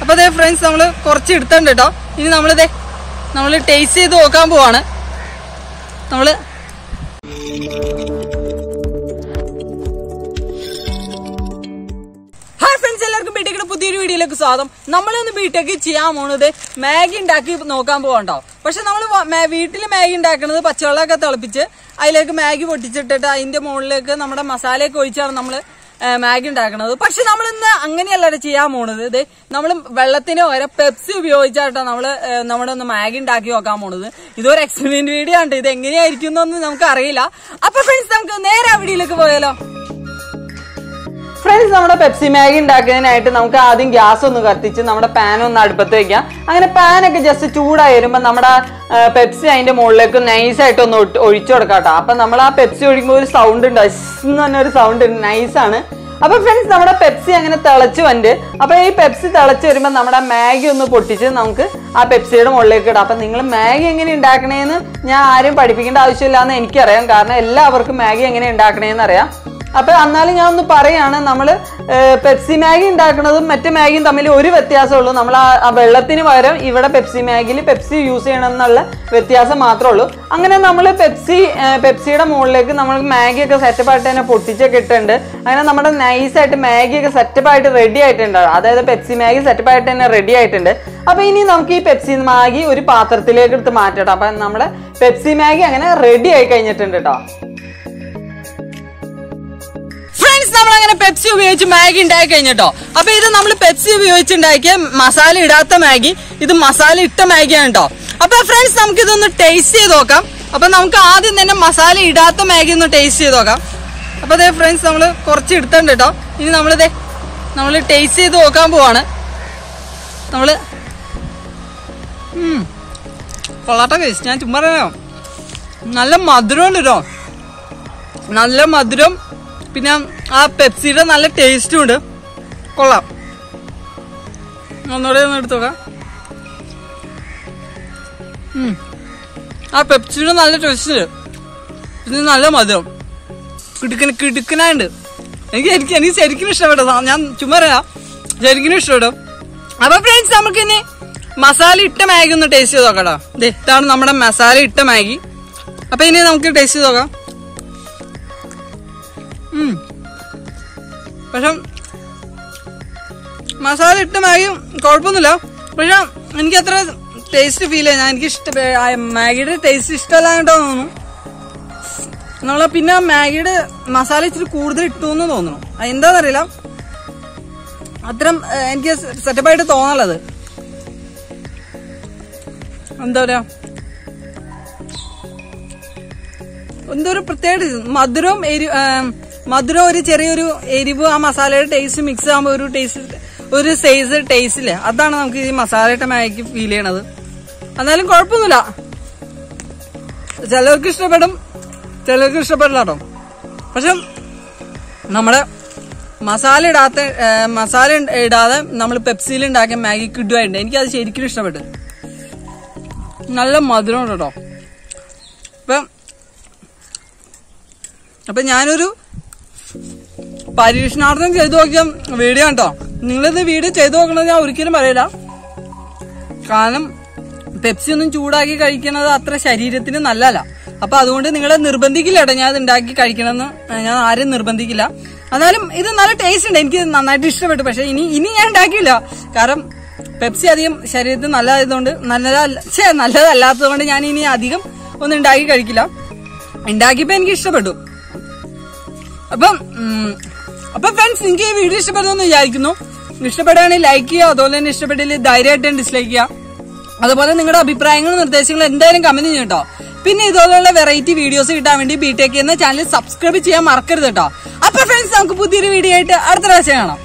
അപ്പൊ അതെ ഫ്രണ്ട്സ് നമ്മൾ കുറച്ച് എടുത്തുണ്ട് കേട്ടോ ഇനി നമ്മളിതേ നമ്മൾ ടേസ്റ്റ് ചെയ്ത് നോക്കാൻ പോവാണ്. ഫ്രണ്ട്സ് എല്ലാവർക്കും പുതിയൊരു വീഡിയോയിലേക്ക് സ്വാഗതം. നമ്മളിന്ന് ബിടെക്ക് ചെയ്യാൻ പോണത് മാഗി ഉണ്ടാക്കി നോക്കാൻ പോകണ്ടോ പക്ഷെ നമ്മൾ വീട്ടിൽ മാഗി ഉണ്ടാക്കുന്നത് പച്ചവെള്ളമൊക്കെ തിളപ്പിച്ച് അതിലേക്ക് മാഗി പൊട്ടിച്ചിട്ടിട്ട് അതിന്റെ മുകളിലേക്ക് നമ്മുടെ മസാലയൊക്കെ ഒഴിച്ചാണ് നമ്മൾ മാഗി ഉണ്ടാക്കുന്നത് പക്ഷെ നമ്മൾ ഇന്ന് അങ്ങനെയല്ല ചെയ്യാൻ പോണത്. ഇത് നമ്മൾ വെള്ളത്തിന് ഓരോ പെപ്സി ഉപയോഗിച്ചാട്ടോ നമ്മൾ നമ്മളൊന്ന് മാഗി ഉണ്ടാക്കി നോക്കാൻ പോണത്. ഇതൊരു എക്സ്പെരിമെന്റ് വീഡിയോ ആണ് ഇത് എങ്ങനെയായിരിക്കും എന്നൊന്നും നമുക്ക് അറിയില്ല അപ്പൊ ഫ്രണ്ട്സ് നമുക്ക് നേരെ അവിടെയിലേക്ക് പോയാലോ? ഫ്രണ്ട്സ് നമ്മുടെ പെപ്സി മാഗി ഉണ്ടാക്കുന്നതിനായിട്ട് നമുക്ക് ആദ്യം ഗ്യാസ് ഒന്ന് കത്തിച്ച് നമ്മുടെ പാൻ ഒന്ന് അടുപ്പത്ത് വെക്കാം. അങ്ങനെ പാനൊക്കെ ജസ്റ്റ് ചൂടായി വരുമ്പോൾ നമ്മുടെ പെപ്സി അതിന്റെ മുകളിലേക്ക് നൈസായിട്ട് ഒന്ന് ഒഴിച്ചു കൊടുക്കാം കേട്ടോ. നമ്മൾ ആ പെപ്സി ഒഴിക്കുമ്പോൾ ഒരു സൗണ്ട് ഉണ്ട്. എന്ന് പറഞ്ഞ ഒരു സൗണ്ട് ഉണ്ട്. നൈസാണ് അപ്പോൾ ഫ്രണ്ട്സ് നമ്മുടെ പെപ്സി അങ്ങനെ തിളച്ച് വണ്ട് അപ്പോൾ ഈ പെപ്സി തിളച്ച് വരുമ്പോൾ നമ്മുടെ മാഗി ഒന്ന് പൊട്ടിച്ച് നമുക്ക് ആ പെപ്സിയുടെ മുകളിലേക്ക് ഇടാം. അപ്പൊ നിങ്ങൾ മാഗി എങ്ങനെ ഉണ്ടാക്കണേന്ന് ഞാൻ ആരും പഠിപ്പിക്കേണ്ട ആവശ്യമില്ല എന്ന് എനിക്കറിയാം. കാരണം എല്ലാവർക്കും മാഗി എങ്ങനെ ഉണ്ടാക്കണേന്ന് അറിയാം. അപ്പൊ എന്നാലും ഞാൻ ഒന്ന് പറയാണ് നമ്മൾ പെപ്സി മാഗി ഉണ്ടാക്കുന്നതും മറ്റു മാഗിയും തമ്മിൽ ഒരു വ്യത്യാസമുള്ളൂ. നമ്മൾ ആ- വെള്ളത്തിന് പകരം ഇവിടെ പെപ്സി മാഗിൽ പെപ്സി യൂസ് ചെയ്യണം എന്നുള്ള വ്യത്യാസം മാത്രമേ ഉള്ളൂ. അങ്ങനെ നമ്മൾ പെപ്സി പെപ്സിയുടെ മുകളിലേക്ക് നമ്മൾ മാഗിയൊക്കെ സെറ്റപ്പായിട്ട് തന്നെ പൊട്ടിച്ചൊക്കെ ഇട്ടുണ്ട് അങ്ങനെ നമ്മുടെ നൈസായിട്ട് മാഗിയൊക്കെ സെറ്റപ്പായിട്ട് റെഡി ആയിട്ടുണ്ട്. അതായത് പെപ്സി മാഗി സെറ്റപ്പായിട്ട് തന്നെ റെഡി ആയിട്ടുണ്ട്. അപ്പൊ ഇനി നമുക്ക് ഈ പെപ്സി മാഗി ഒരു പാത്രത്തിലേക്ക് എടുത്ത് മാറ്റട്ടോ. അപ്പൊ നമ്മുടെ പെപ്സി മാഗി അങ്ങനെ റെഡി ആയി കഴിഞ്ഞിട്ടുണ്ട് കേട്ടോ അങ്ങനെ പെപ്സി ഉപയോഗിച്ച് മാഗി ഉണ്ടാക്കി കഴിഞ്ഞിട്ടോ. അപ്പൊ ഇത് നമ്മൾ പെപ്സി ഉപയോഗിച്ച് ഉണ്ടാക്കിയ മസാല ഇടാത്ത മാഗി ഇത് മസാല ഇട്ട മാഗിയാണ് കേട്ടോ അപ്പൊ ഫ്രണ്ട്സ് നമുക്ക് ഇതൊന്ന് ടേസ്റ്റ് ചെയ്ത് നോക്കാം. അപ്പൊ നമുക്ക് ആദ്യം തന്നെ മസാല ഇടാത്ത മാഗി ഒന്ന് ടേസ്റ്റ് ചെയ്ത് നോക്കാം. അപ്പൊ അതെ ഫ്രണ്ട്സ് നമ്മൾ കുറച്ച് എടുത്തുണ്ട് കേട്ടോ ഇനി നമ്മളിതേ നമ്മൾ ടേസ്റ്റ് ചെയ്ത് നോക്കാൻ പോവാണ്. നമ്മൾ കൊള്ളാട്ടോ കഴിച്ചു ഞാൻ ചുമ്മാ നല്ല മധുരമുണ്ട് കേട്ടോ നല്ല മധുരം. പിന്നെ ആ പെപ്സിയുടെ നല്ല ടേസ്റ്റും ഉണ്ട്. കൊള്ളാം. ഒന്നുകൂടെ ഒന്ന് എടുത്തു നോക്കാം. ആ പെപ്സിയുടെ നല്ല ടേസ്റ്റ് ഉണ്ട്. പിന്നെ നല്ല മധുരം. കിടുക്കന കിടുക്കനായുണ്ട്. എനിക്ക് എനിക്ക് എനിക്ക് ശരിക്കും ഇഷ്ടപ്പെട്ടത് ഞാൻ ചുമ്മാ പറയാം. ശരിക്കും ഇഷ്ടപ്പെടും അപ്പൊ ഫ്രണ്ട്സ് നമുക്ക് ഇനി മസാല ഇട്ട മാഗി ഒന്ന് ടേസ്റ്റ് ചെയ്ത് നോക്കാം ഇതാണ് നമ്മുടെ മസാല ഇട്ട മാഗി. അപ്പൊ ഇനി നമുക്ക് ടേസ്റ്റ് ചെയ്ത് നോക്കാം. പക്ഷെ മസാല ഇട്ട മാഗി കുഴപ്പമൊന്നുമില്ല. പക്ഷെ എനിക്ക് അത്ര ടേസ്റ്റ് ഫീൽ ചെയ്യാം എനിക്ക് ഇഷ്ട മാഗിയുടെ ടേസ്റ്റ് ഇഷ്ടമല്ല കേട്ടോ തോന്നുന്നു. എന്നുള്ള പിന്നെ മാഗിയുടെ മസാല ഇച്ചിരി കൂടുതൽ ഇട്ടു എന്ന് തോന്നുന്നു എന്താണെന്നറിയില്ല ഏഹ്, എനിക്ക് സെറ്റപ്പായിട്ട് തോന്നലത് എന്താ പറയാ? എന്തോ ഒരു പ്രത്യേക മധുരവും എരി മധുരം ഒരു ചെറിയൊരു എരിവ് ആ മസാലയുടെ ടേസ്റ്റ് മിക്സ് ആകുമ്പോൾ ഒരു ടേസ്റ്റ് ഒരു സൈസ് ടേസ്റ്റിൽ അതാണ് നമുക്ക് ഈ മസാലയുടെ മാഗിക്ക് ഫീൽ ചെയ്യണത്. എന്നാലും കുഴപ്പമൊന്നുമില്ല. ചിലർക്ക് ഇഷ്ടപ്പെടും ചിലർക്ക് ഇഷ്ടപ്പെടില്ല കേട്ടോ പക്ഷെ നമ്മുടെ മസാല ഇടാത്ത മസാല ഇടാതെ നമ്മൾ പെപ്സിയിൽ ഉണ്ടാക്കിയ മാഗി കിട്ടുമായിട്ടുണ്ട്. എനിക്കത് ശരിക്കും ഇഷ്ടപ്പെട്ടു. നല്ല മധുരം ഉണ്ട് കേട്ടോ അപ്പം അപ്പം ഞാനൊരു പരീക്ഷണാർത്ഥം ചെയ്തു നോക്കിയ വീഡിയോ കേട്ടോ നിങ്ങളിത് വീഡിയോ ചെയ്തു നോക്കണമെന്ന് ഞാൻ ഒരിക്കലും പറയില്ല. കാരണം പെപ്സി ഒന്നും ചൂടാക്കി കഴിക്കുന്നത് അത്ര ശരീരത്തിന് നല്ലതല്ല. അപ്പൊ അതുകൊണ്ട് നിങ്ങളെ നിർബന്ധിക്കില്ല കേട്ടോ ഞാൻ ഇത് ഉണ്ടാക്കി കഴിക്കണമെന്ന് ഞാൻ ആരും നിർബന്ധിക്കില്ല. എന്നാലും ഇത് നല്ല ടേസ്റ്റ് ഉണ്ട്. എനിക്ക് നന്നായിട്ട് ഇഷ്ടപ്പെട്ടു. പക്ഷെ ഇനി ഇനി ഞാൻ ഉണ്ടാക്കിയില്ല. കാരണം പെപ്സി അധികം ശരീരത്തിന് നല്ലതായതുകൊണ്ട് നല്ലതല്ല ഛേ നല്ലതല്ലാത്തത് കൊണ്ട് ഞാൻ ഇനി അധികം ഒന്നും ഉണ്ടാക്കി കഴിക്കില്ല. ഉണ്ടാക്കിയപ്പോ എനിക്ക് ഇഷ്ടപ്പെട്ടു. അപ്പം അപ്പൊ ഫ്രണ്ട്സ് നിങ്ങൾക്ക് ഈ വീഡിയോ ഇഷ്ടപ്പെടുന്നു വിചാരിക്കുന്നു. ഇഷ്ടപ്പെടുകയാണെങ്കിൽ ലൈക്ക് ചെയ്യുക അതുപോലെ തന്നെ ഇഷ്ടപ്പെട്ടില്ല ധൈര്യമായിട്ട് ഡിസ്ലൈക്ക് ചെയ്യുക. അതുപോലെ നിങ്ങളുടെ അഭിപ്രായങ്ങളും നിർദ്ദേശങ്ങളും എന്തായാലും കമന്റ് ചെയ്യും കേട്ടോ. പിന്നെ ഇതുപോലുള്ള വെറൈറ്റി വീഡിയോസ് കിട്ടാൻ വേണ്ടി ബിടെക് എന്ന ചാനൽ സബ്സ്ക്രൈബ് ചെയ്യാൻ മറക്കരുത് കേട്ടോ. അപ്പൊ ഫ്രണ്ട്സ് നമുക്ക് പുതിയൊരു വീഡിയോ ആയിട്ട് അടുത്ത പ്രാവശ്യം കാണാം.